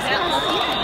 Christmas. Yeah.